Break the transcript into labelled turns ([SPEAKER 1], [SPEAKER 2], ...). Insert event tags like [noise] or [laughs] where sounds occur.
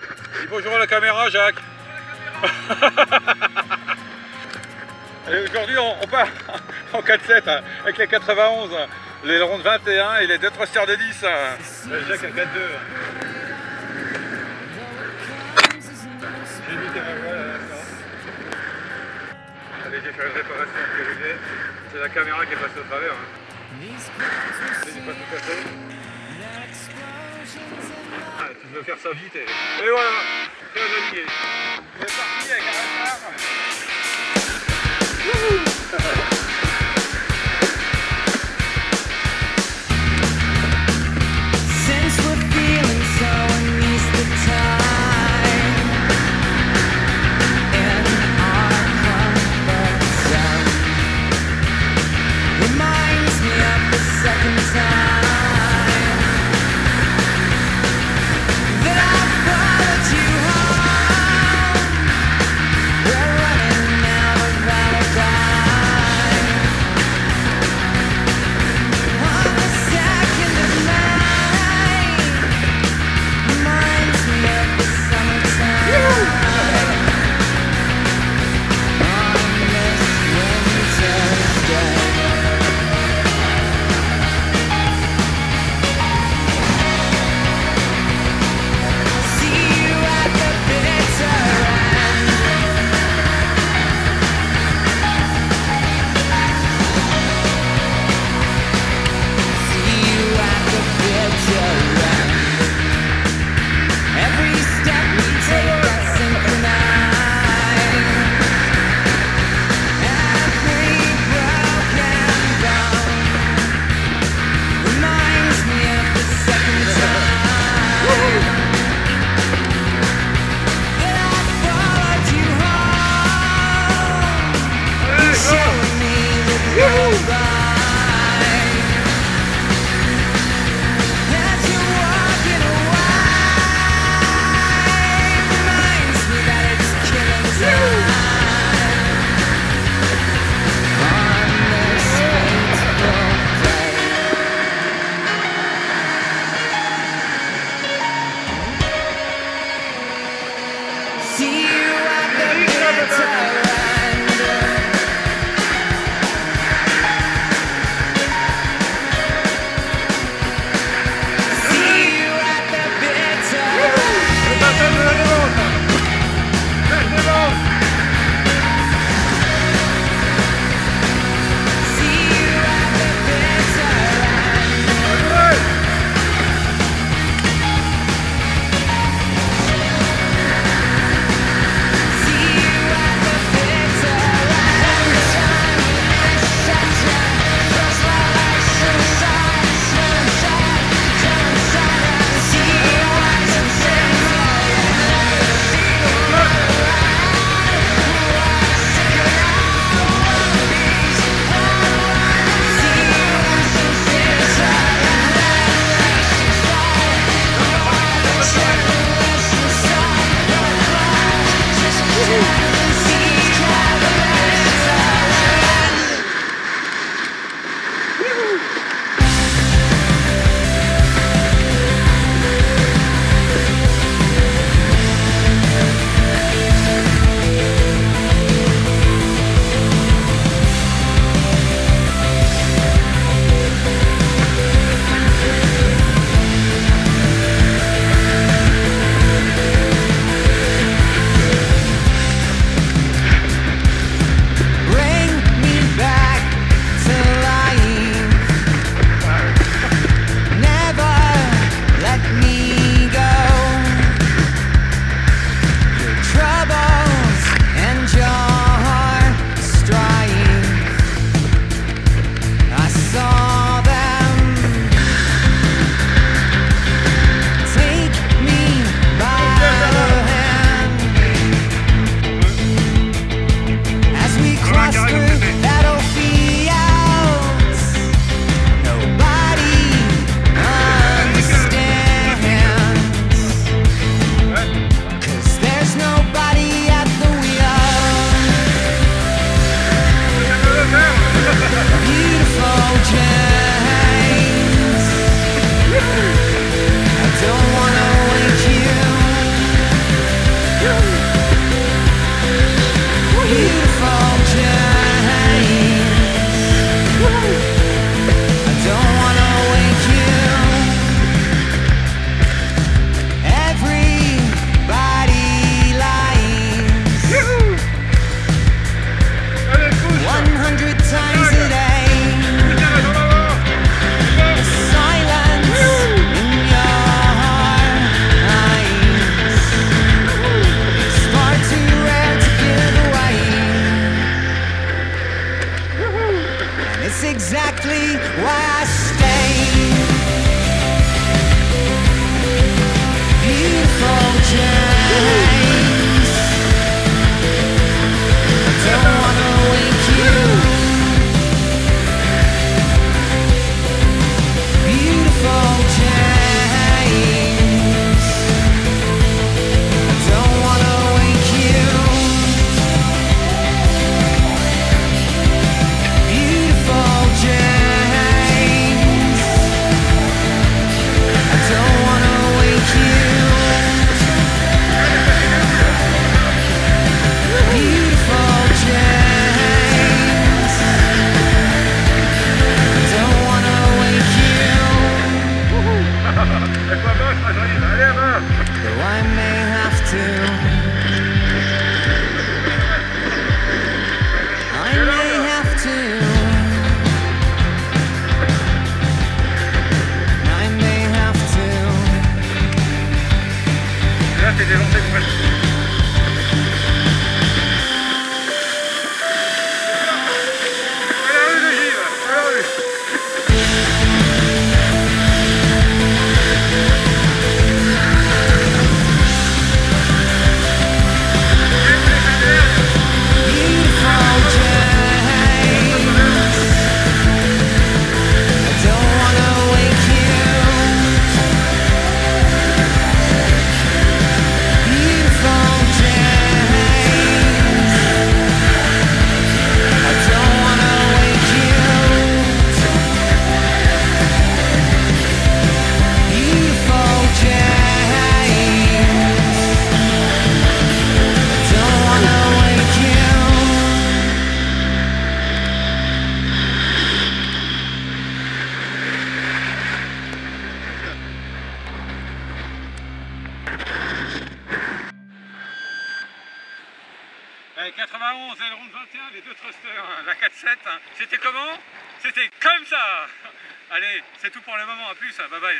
[SPEAKER 1] Dis bonjour à la caméra, Jacques. [laughs] Aujourd'hui, on, part [laughs] en 4-7 hein, avec les 91, les rondes 21 et les 2 3 stars de 10. Jacques à 4-2. J'ai mis tes voilà, Allez, j'ai fait une réparation. C'est la caméra qui est passée au travers. Hein. Faire ça vite. Et, voilà, très that's exactly
[SPEAKER 2] why I
[SPEAKER 1] stay.
[SPEAKER 2] Beautiful
[SPEAKER 1] Jane. 91, aileron de 21, les deux thrusters, hein, la 4-7, hein. c'était comment? C'était comme ça! Allez, c'est tout pour le moment, à plus, hein, bye bye